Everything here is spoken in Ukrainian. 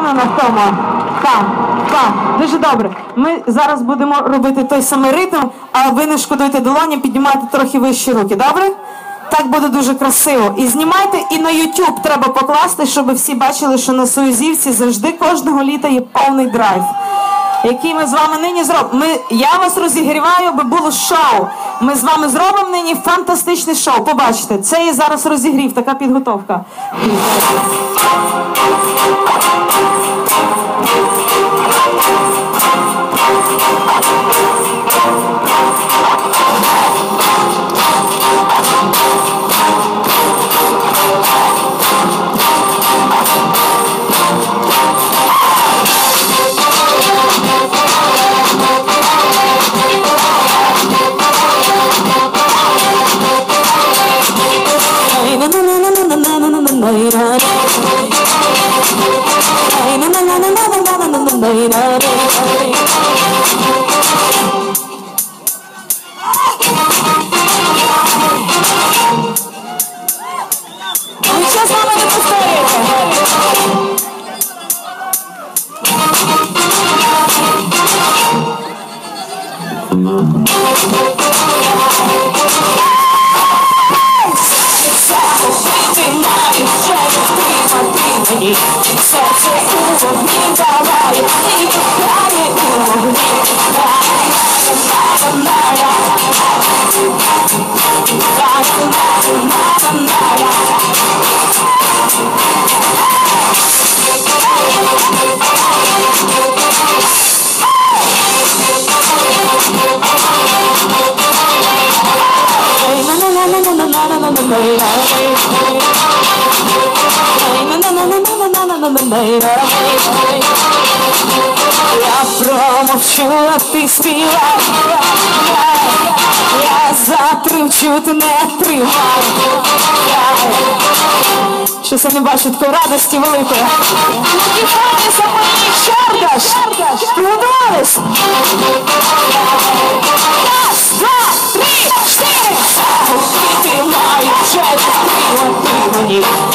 впевнена в тому. Так, так, дуже добре. Ми зараз будемо робити той самий ритм, а ви не шкодуйте долоні, піднімайте трохи вищі руки, добре? Так буде дуже красиво. І знімайте, і на YouTube треба покласти, щоб всі бачили, що на Союзівці завжди кожного літа є повний драйв. Який ми з вами нині зробимо. Ми, я вас розігріваю, аби було шоу. Ми з вами зробимо нині фантастичне шоу. Побачите, це є зараз розігрів, така підготовка. Нічого з Я промовчу, а ти співай. Я закричу, ти не тримай. Щось я не бачу такої радості великої. Дівайтеся мені, шардаш! Приготувались! Раз, you.